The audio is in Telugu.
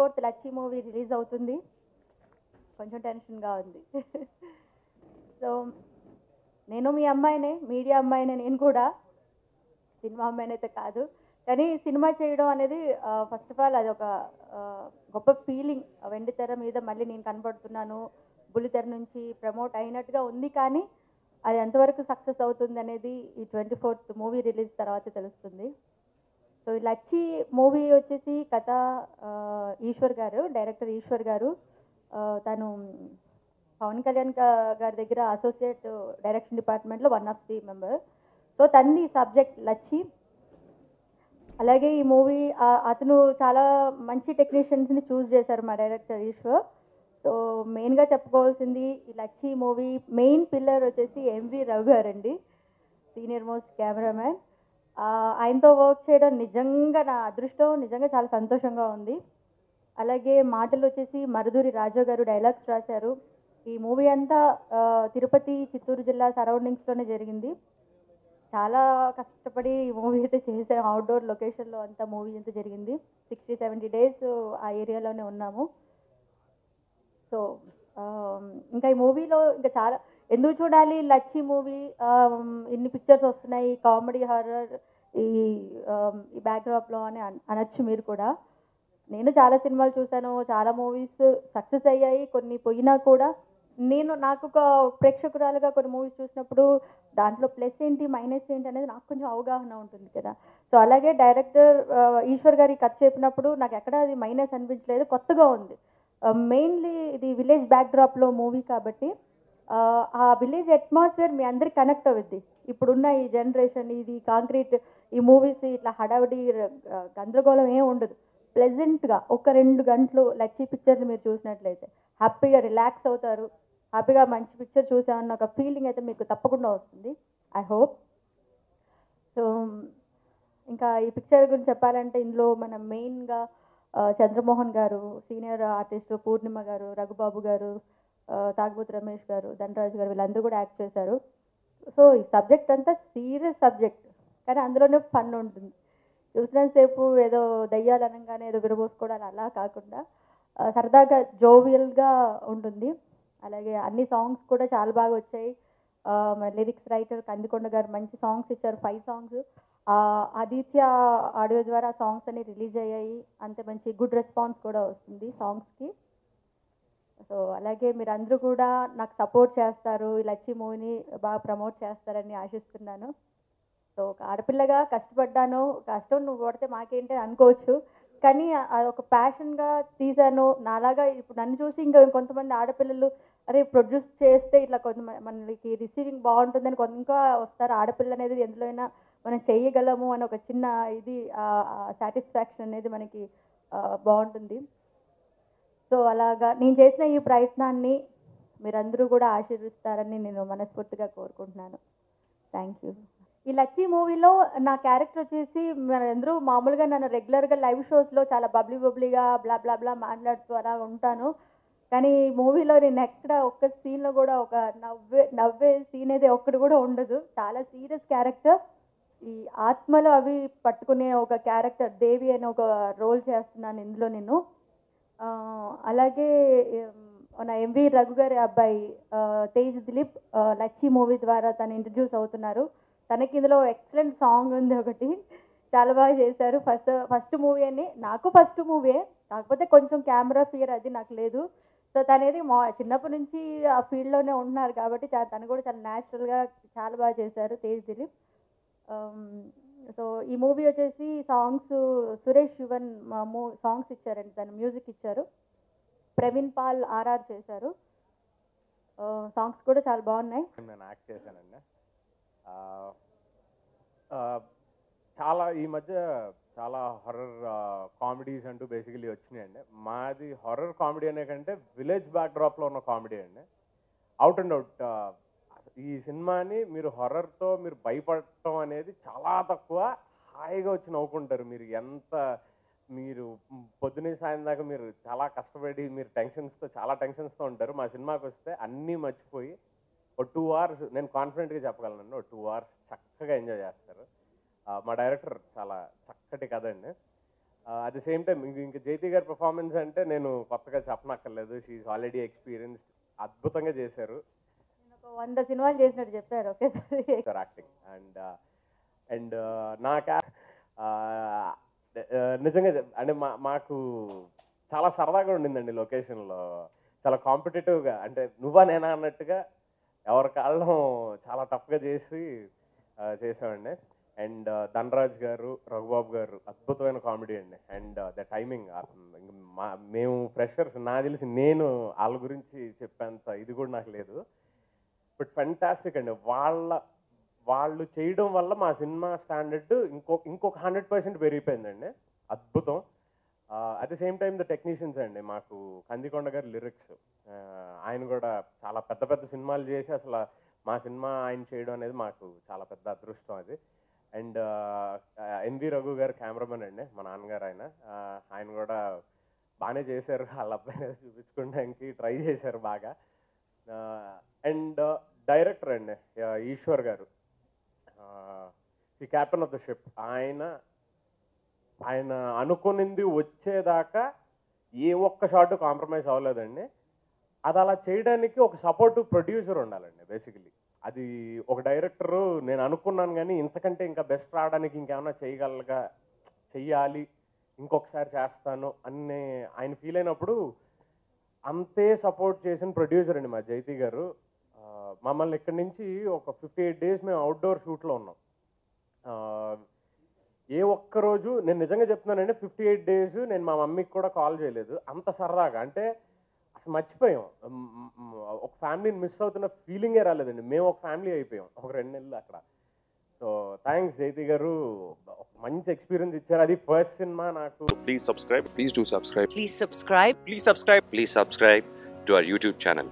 ఫోర్త్ లచ్చి మూవీ రిలీజ్ అవుతుంది. కొంచెం టెన్షన్గా ఉంది. సో నేను మీ అమ్మాయినే మీడియా అమ్మాయినే నేను కూడా. సినిమా అమ్మాయిని అయితే కాదు. కానీ సినిమా చేయడం అనేది ఫస్ట్ ఆఫ్ ఆల్ అది ఒక గొప్ప ఫీలింగ్ వెండి తెర మీద మళ్ళీ నేను కనబడుతున్నాను. బుల్లితెర నుంచి ప్రమోట్ అయినట్టుగా ఉంది కానీ అది ఎంతవరకు సక్సెస్ అవుతుంది అనేది ఈ ట్వంటీ ఫోర్త్ మూవీ రిలీజ్ తర్వాత తెలుస్తుంది. సో ఈ లచ్చి మూవీ వచ్చేసి కథ ఈశ్వర్ గారు డైరెక్టర్ ఈశ్వర్ గారు తను పవన్ కళ్యాణ్ గారి దగ్గర అసోసియేట్ డైరెక్షన్ డిపార్ట్మెంట్లో one of the member. So తన్ని సబ్జెక్ట్ లచ్చి. అలాగే ఈ మూవీ అతను చాలా మంచి టెక్నీషియన్స్ని చూస్ చేశారు మా డైరెక్టర్ ఈశ్వర్. సో మెయిన్గా చెప్పుకోవాల్సింది ఈ లచ్చి మూవీ మెయిన్ పిల్లర్ వచ్చేసి ఎంవి రవి గారండి. Senior most cameraman. ఆయనతో వర్క్ చేయడం నిజంగా నా అదృష్టం. నిజంగా చాలా సంతోషంగా ఉంది. అలాగే మాటలు వచ్చేసి మరుదూరి రాజా గారు డైలాగ్స్ రాశారు. ఈ మూవీ అంతా తిరుపతి చిత్తూరు జిల్లా సరౌండింగ్స్లోనే జరిగింది. చాలా కష్టపడి ఈ మూవీ అయితే చేసాం అవుట్డోర్ లొకేషన్లో అంతా మూవీ అంతా జరిగింది. సిక్స్టీ సెవెంటీ డేస్ ఆ ఏరియాలోనే ఉన్నాము. సో ఇంకా ఈ మూవీలో ఇంకా చాలా ఎందుకు చూడాలి? లచ్చి మూవీ ఇన్ని పిక్చర్స్ వస్తున్నాయి. కామెడీ హారర్ ఈ ఈ బ్యాక్డ్రాప్లో అని అన్- అనొచ్చు మీరు కూడా. నేను చాలా సినిమాలు చూశాను చాలా మూవీస్ సక్సెస్ అయ్యాయి కొన్ని పోయినా కూడా. నేను నాకు ఒక ప్రేక్షకురాలుగా కొన్ని మూవీస్ చూసినప్పుడు దాంట్లో ప్లస్ ఏంటి మైనస్ ఏంటి అనేది నాకు కొంచెం అవగాహన ఉంటుంది కదా. సో అలాగే డైరెక్టర్ uh, ఈశ్వర్ గారి కథ చెప్పినప్పుడు నాకు ఎక్కడ అది మైనస్ అనిపించలేదు కొత్తగా ఉంది. Uh, మెయిన్లీ ఇది విలేజ్ బ్యాక్డ్రాప్లో మూవీ కాబట్టి uh, ఆ, విలేజ్ అట్మాస్ఫియర్ మీ అందరికి కనెక్ట్ అవుద్ది. ఇప్పుడున్న ఈ జనరేషన్ ఇది కాంక్రీట్ ఈ మూవీస్ ఇట్లా హడావిడి గందరగోళం ఏం ఉండదు. ప్లెజెంట్గా ఒక రెండు గంటలు లచ్చి పిక్చర్ని మీరు చూసినట్లయితే హ్యాపీగా రిలాక్స్ అవుతారు. హ్యాపీగా మంచి పిక్చర్ చూసామన్న ఒక ఫీలింగ్ అయితే మీకు తప్పకుండా వస్తుంది. ఐ హోప్ సో ఇంకా ఈ పిక్చర్ గురించి చెప్పాలంటే ఇందులో మన మెయిన్గా చంద్రమోహన్ గారు సీనియర్ ఆర్టిస్టు పూర్ణిమ గారు రఘుబాబు గారు తాగుబోతు రమేష్ గారు ధనరాజు గారు వీళ్ళందరూ కూడా యాక్ట్ చేశారు. సో ఈ సబ్జెక్ట్ అంతా సీరియస్ సబ్జెక్ట్ కానీ అందులోనే ఫన్ ఉంటుంది. చూసినంతసేపు ఏదో దయ్యాలు అనగానే ఏదో విరబోసుకోవడాలు అలా కాకుండా సరదాగా జోవియల్గా ఉంటుంది. అలాగే అన్ని సాంగ్స్ కూడా చాలా బాగా వచ్చాయి. లిరిక్స్ రైటర్ కందికొండ గారు మంచి సాంగ్స్ ఇచ్చారు ఫైవ్ సాంగ్స్. ఆదిత్య ఆడియో ద్వారా సాంగ్స్ అన్ని రిలీజ్ అయ్యాయి. అంతే మంచి గుడ్ రెస్పాన్స్ కూడా వస్తుంది సాంగ్స్కి. సో అలాగే మీరు అందరూ కూడా నాకు సపోర్ట్ చేస్తారు. ఈ లచ్చి మూవీని బాగా ప్రమోట్ చేస్తారని ఆశిస్తున్నాను. సో ఒక ఆడపిల్లగా కష్టపడ్డాను కష్టం నువ్వు కొడితే మాకేంటి అని అనుకోవచ్చు. కానీ ఒక ప్యాషన్గా తీశాను నాలాగా ఇప్పుడు నన్ను చూసి ఇంకా కొంతమంది ఆడపిల్లలు అరే ప్రొడ్యూస్ చేస్తే ఇట్లా కొంతమంది మనకి రిసీవింగ్ బాగుంటుందని కొంత ఇంకా వస్తారు ఆడపిల్ల అనేది ఎందులో అయినా మనం చేయగలము అని ఒక చిన్న ఇది సాటిస్ఫాక్షన్ అనేది మనకి బాగుంటుంది. సో అలాగా నేను చేసిన ఈ ప్రయత్నాన్ని మీరందరూ కూడా ఆశీర్విస్తారని నేను మనస్ఫూర్తిగా కోరుకుంటున్నాను. థ్యాంక్ యూ ఈ లచ్చి మూవీలో నా క్యారెక్టర్ వచ్చేసి అందరూ మామూలుగా నన్ను రెగ్యులర్గా లైవ్ షోస్లో చాలా బబ్లీ బబ్లీగా బ్లా బ్లా బ్లా మాట్లాడుతూ అలా ఉంటాను. కానీ ఈ మూవీలో నేను ఎక్కడ ఒక్క సీన్లో కూడా ఒక నవ్వే నవ్వే సీన్ అయితే ఒక్కటి కూడా ఉండదు. చాలా సీరియస్ క్యారెక్టర్. ఈ ఆత్మలు అవి పట్టుకునే ఒక క్యారెక్టర్ దేవి అనే ఒక రోల్ చేస్తున్నాను ఇందులో నేను. అలాగే మన ఎంవి రఘు గారి అబ్బాయి తేజ్ దిలీప్ లచ్చి మూవీ ద్వారా తను ఇంట్రడ్యూస్ అవుతున్నారు. తనకి ఇందులో ఎక్సలెంట్ సాంగ్ ఉంది ఒకటి. చాలా బాగా చేశారు. ఫస్ట్ ఫస్ట్ మూవీ అని నాకు ఫస్ట్ మూవీ కాకపోతే కొంచెం కెమెరా ఫియర్ అది నాకు లేదు. సో తనేది మా చిన్నప్పటి నుంచి ఆ ఫీల్డ్లోనే ఉంటున్నారు కాబట్టి తను కూడా చాలా న్యాచురల్గా చాలా బాగా చేశారు తేజ్ దిలీప్. Um, సో ఈ మూవీ వచ్చేసి సాంగ్స్ సురేష్ శివన్ మూ సాంగ్స్ ఇచ్చారండి. తను మ్యూజిక్ ఇచ్చారు. ప్రవీణ్ పాల్ ఆర్ఆర్ చేశారు. Uh, సాంగ్స్ కూడా చాలా బాగున్నాయి. నేను యాక్ట్ చేశానండి. Uh, చాలా ఈ మధ్య చాలా హర్రర్ కామెడీస్ అంటూ బేసికలీ వచ్చినాయండి. మాది హర్రర్ కామెడీ అనే కంటే విలేజ్ బ్యాక్డ్రాప్లో ఉన్న కామెడీ అండి. అవుట్ అండ్ అవుట్ ఈ సినిమాని మీరు హర్రర్తో మీరు భయపడటం అనేది చాలా తక్కువ. హాయిగా వచ్చి నవ్వుకుంటారు మీరు ఎంత మీరు పొద్దునే సాయం దాకా మీరు చాలా కష్టపడి మీరు టెన్షన్స్తో చాలా టెన్షన్స్తో ఉంటారు. మా సినిమాకి వస్తే అన్నీ మర్చిపోయి ఒక టూ అవర్స్ నేను కాన్ఫిడెంట్గా చెప్పగలను ఒక టూ అవర్స్ చక్కగా ఎంజాయ్ చేస్తారు. మా డైరెక్టర్ చాలా చక్కటి కథ అండి. అట్ ద సేమ్ టైం ఇంక జైతి గారి పర్ఫార్మెన్స్ అంటే నేను కొత్తగా చెప్పనక్కర్లేదు. షీఈ్ ఆల్రెడీ ఎక్స్పీరియన్స్ అద్భుతంగా చేశారు. వంద సినిమాలు చేసినట్టు చెప్పారు. యాక్టింగ్ అండ్ అండ్ నా నిజంగా అంటే మా మాకు చాలా సరదాగా ఉండిందండి లొకేషన్లో. చాలా కాంపిటేటివ్గా అంటే నువ్వా నేనా అన్నట్టుగా ఎవరి కాళ్ళం చాలా టఫ్గా చేసి చేసామండి అండ్ ధనరాజ్ గారు రఘుబాబు గారు అద్భుతమైన కామెడీ అండి. అండ్ ద టైమింగ్ మా మేము ఫ్రెషర్స్ నా తెలిసి నేను వాళ్ళ గురించి చెప్పేంత ఇది కూడా నాకు లేదు. బట్ ఫెంటాస్టిక్ అండి. వాళ్ళ వాళ్ళు చేయడం వల్ల మా సినిమా స్టాండర్డ్ ఇంకో ఇంకొక హండ్రెడ్ పర్సెంట్ పెరిగిపోయిందండి. అద్భుతం. At the same time the technicians అండి మాకు కందికొండ గారి లిరిక్స్ ఆయన కూడా చాలా పెద్ద పెద్ద సినిమాలు చేసి అసలు మా సినిమా ఆయన చేయడం అనేది మాకు చాలా పెద్ద అదృష్టం అది. అండ్ ఎన్వి రఘు గారు కెమెరామెన్ అండి మా నాన్నగారు ఆయన. ఆయన కూడా బాగానే చేశారు వాళ్ళ అబ్బాయి చూపించుకోవడానికి ట్రై చేశారు బాగా. అండ్ డైరెక్టర్ అండి ఈశ్వర్ గారు. The captain of the ship ఆయన ఆయన అనుకునింది వచ్చేదాకా ఏ ఒక్క షాట్ కాంప్రమైజ్ అవ్వలేదండి. అది అలా చేయడానికి ఒక సపోర్టివ్ ప్రొడ్యూసర్ ఉండాలండి బేసికలీ అది ఒక డైరెక్టరు నేను అనుకున్నాను కానీ ఇంతకంటే ఇంకా బెస్ట్ రావడానికి ఇంకేమైనా చేయగలగా చెయ్యాలి ఇంకొకసారి చేస్తాను అనే ఆయన ఫీల్ అయినప్పుడు అంతే సపోర్ట్ చేసిన ప్రొడ్యూసర్ అండి మా జైతి గారు. మమ్మల్ని ఇక్కడి నుంచి ఒక ఫిఫ్టీ ఎయిట్ డేస్ మేము అవుట్డోర్ షూట్లో ఉన్నాం. ఏ ఒక్క రోజు నేను నిజంగా చెప్తున్నానండి ఫిఫ్టీ ఎయిట్ డేస్ నేను మా మమ్మీకి కూడా కాల్ చేయలేదు అంత సరదాగా అంటే అసలు మర్చిపోయాం ఒక ఫ్యామిలీని మిస్ అవుతున్న ఫీలింగే రాలేదండి మేము ఒక ఫ్యామిలీ అయిపోయాం ఒక రెండు నెలలు అక్కడ సో థ్యాంక్స్ జైతి గారు మంచి ఎక్స్పీరియన్స్ ఇచ్చారు అది ఫస్ట్ సినిమా నాకు Please subscribe. Please do subscribe. Please subscribe. Please subscribe. Please subscribe to our YouTube channel.